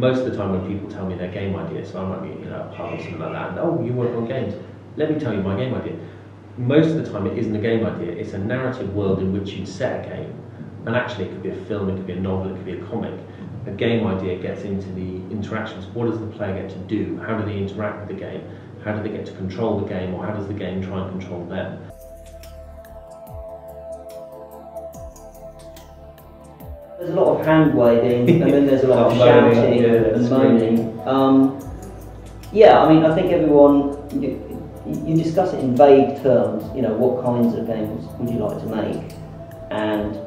most of the time when people tell me their game idea, so I might be you know a pub or something like that, and oh, you work on games. Let me tell you my game idea. Most of the time, it isn't a game idea. It's a narrative world in which you'd set a game, and actually, it could be a film, it could be a novel, it could be a comic. A game idea gets into the interactions. What does the player get to do? How do they interact with the game? How do they get to control the game, or how does the game try and control them? There's a lot of hand waving and then there's a lot of shouting yeah, and moaning. Um, yeah, I mean, I think everyone, you, you discuss it in vague terms, you know, what kinds of games would you like to make? And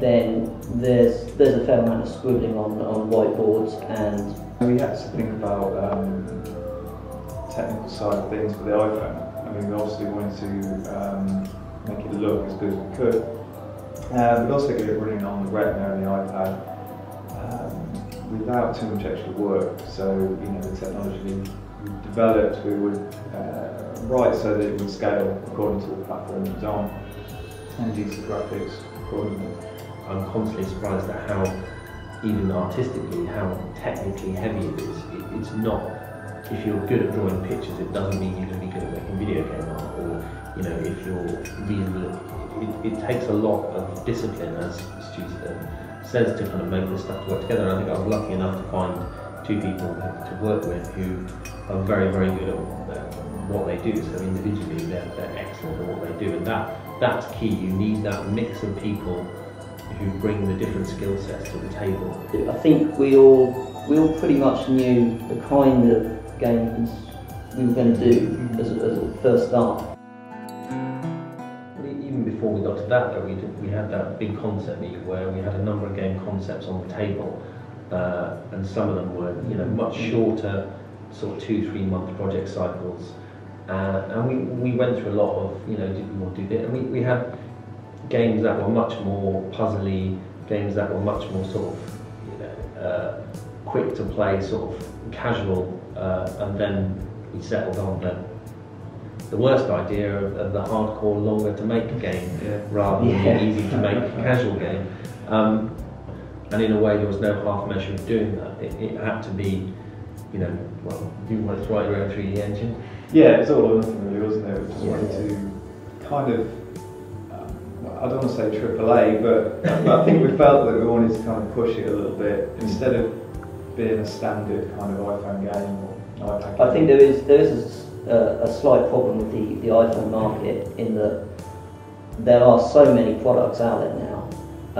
then there's there's a fair amount of scribbling on, on whiteboards and we had to think about um, technical side of things for the iPhone. I mean, we obviously wanted to um, make it look as good as we could. Um, but also get it running on the Retina and the iPad um, without too much extra work. So, you know, the technology we developed, we would uh, write so that it would scale according to the platform it's on and use the graphics accordingly. I'm constantly surprised at how, even artistically, how technically heavy it is. It, it's not. If you're good at drawing pictures, it doesn't mean you're going to be good at making video game art. Or you know, if you're reasonably, it, it takes a lot of discipline, as Stu says, to kind of make this stuff work together. And I think I was lucky enough to find two people to work with who are very, very good at what they do. So individually, they're, they're excellent at what they do, and that that's key. You need that mix of people who bring the different skill sets to the table. I think we all we all pretty much knew the kind of games we were going to do mm-hmm. as a, as a first start. Before we got to that, though, we, did, we had that big concept meeting where we had a number of game concepts on the table, uh, and some of them were, you know, much shorter, sort of two, three month project cycles. Uh, and we, we went through a lot of, you know, did we want to do this? And we, we had games that were much more puzzly, games that were much more sort of, you know, uh, quick to play, sort of casual, uh, and then we settled on the the worst idea of, of the hardcore, longer to make game Yeah. rather than Yeah. the easy to make casual game. Um, and in a way, there was no half measure of doing that. It, it had to be, you know, well, you wanted to write your own 3D engine. Yeah, it was all or nothing really, wasn't it? We just Yeah. wanted to kind of, um, I don't want to say triple A, but, but I think we felt that we wanted to kind of push it a little bit instead of being a standard kind of iPhone game or iPad game. I think there is there is a, s- a- a slight problem with the, the iPhone market in that there are so many products out there now.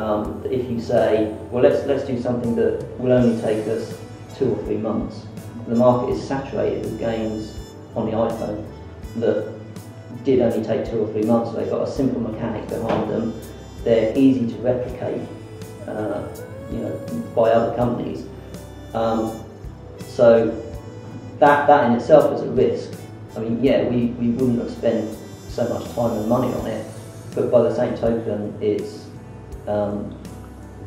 Um, if you say, well, let's let's do something that will only take us two or three months, the market is saturated with games on the iPhone that did only take two or three months. They've got a simple mechanic behind them. They're easy to replicate, uh, you know, by other companies. Um, so that that in itself is a risk. I mean, yeah, we, we wouldn't have spent so much time and money on it, but by the same token, it's um,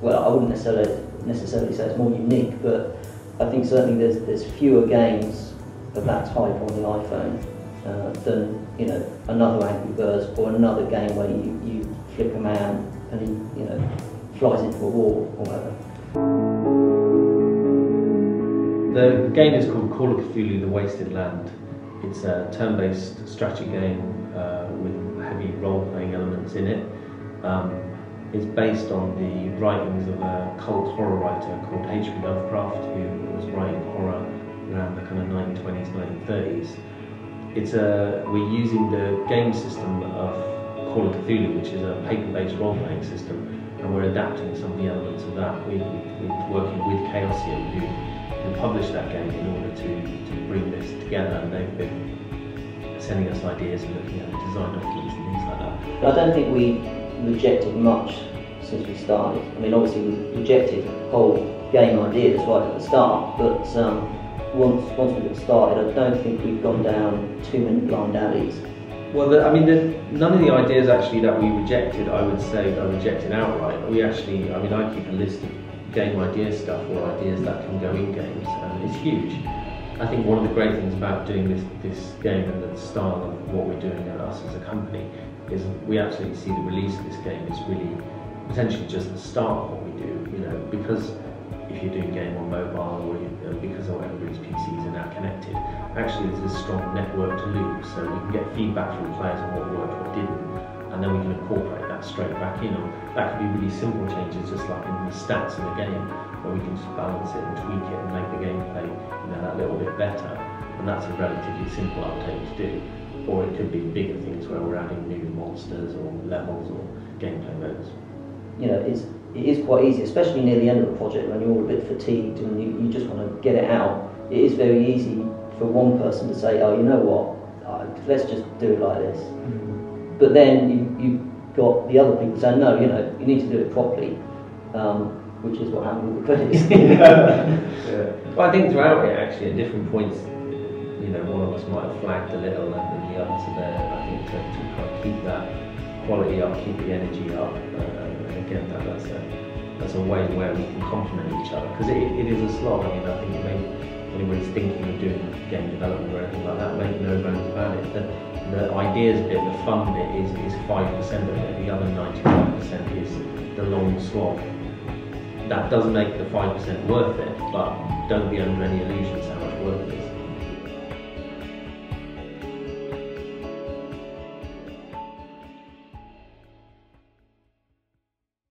well, I wouldn't necessarily necessarily say it's more unique, but I think certainly there's there's fewer games of that type on the iPhone uh, than you know another Angry Birds or another game where you, you flick a man and he you know flies into a wall or whatever. The game is called Call of Cthulhu: The Wasted Land. It's a turn-based strategy game uh, with heavy role-playing elements in it. Um, it's based on the writings of a cult horror writer called H.P. Lovecraft, who was writing horror around the kind of 1920s, 1930s. It's a we're using the game system of Call of Cthulhu, which is a paper-based role-playing system, and we're adapting some of the elements of that. We, we're working with Chaosium, who, who published that game in order to, to bring this together, and they've been sending us ideas and looking at the design documents and things like that. I don't think we rejected much since we started. I mean, obviously we rejected whole game ideas right at the start, but um, once once we got started, I don't think we've gone down too many blind alleys. Well, the, I mean, the, none of the ideas actually that we rejected, I would say, are rejected outright. We actually, I mean, I keep a list of game idea stuff or ideas that can go in games um, is huge. I think one of the great things about doing this, this game and the style of what we're doing at us as a company is we absolutely see the release of this game is really potentially just the start of what we do, you know, because if you're doing game on mobile or you, uh, because everybody's PCs are now connected, actually there's a strong network to loop so we can get feedback from players on what worked, what didn't, and then we can incorporate that straight back in. Or that could be really simple changes, just like in the stats of the game, where we can just balance it and tweak it and make the gameplay, you know, that little bit better. And that's a relatively simple uptake to do. Or it could be bigger things where we're adding new monsters or levels or gameplay modes. You know, it's it is quite easy, especially near the end of the project when you're all a bit fatigued and you, you just want to get it out. It is very easy for one person to say, oh, you know what, uh, let's just do it like this. Mm-hmm. But then you, you've got the other people saying, no, you know, you need to do it properly, um, which is what happened with the credits. yeah. Well, I think throughout it, actually, at different points, you know, one of us might have flagged a little, and then the others are there. I think to, to kind of keep that quality up, keep the energy up. Uh, and again, that, that's a that's a way where we can complement each other because it, it is a slog. I mean, I think it may anybody's thinking of doing game development or anything like that, make no bones about it. The, the ideas bit, the fun bit is is five percent of it. The other ninety five percent is the long slog. That doesn't make the five percent worth it, but don't be under any illusions how much work it is.